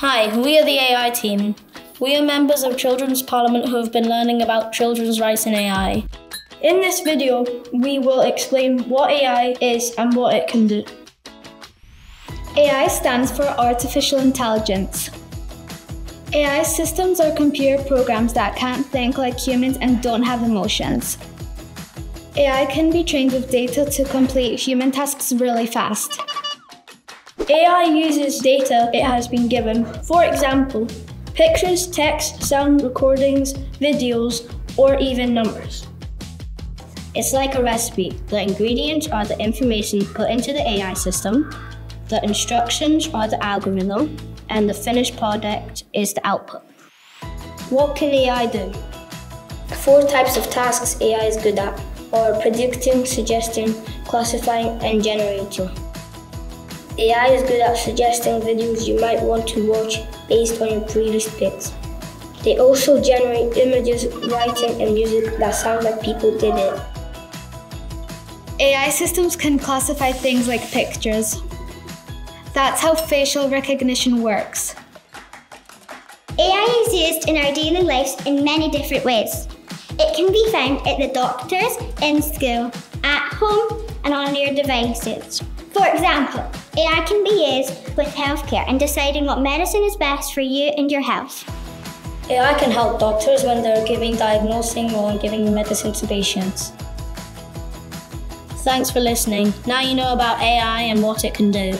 Hi, we are the AI team. We are members of Children's Parliament who have been learning about children's rights in AI. In this video, we will explain what AI is and what it can do. AI stands for Artificial Intelligence. AI systems are computer programs that can't think like humans and don't have emotions. AI can be trained with data to complete human tasks really fast. AI uses data it has been given. For example, pictures, text, sound recordings, videos, or even numbers. It's like a recipe. The ingredients are the information put into the AI system, the instructions are the algorithm, and the finished product is the output. What can AI do? Four types of tasks AI is good at are predicting, suggesting, classifying, and generating. AI is good at suggesting videos you might want to watch based on your previous picks. They also generate images, writing, and music that sound like people did it. AI systems can classify things like pictures. That's how facial recognition works. AI is used in our daily lives in many different ways. It can be found at the doctors, in school, at home, and on your devices. For example, AI can be used with healthcare in deciding what medicine is best for you and your health. AI can help doctors when they're giving diagnosing or giving medicine to patients. Thanks for listening. Now you know about AI and what it can do.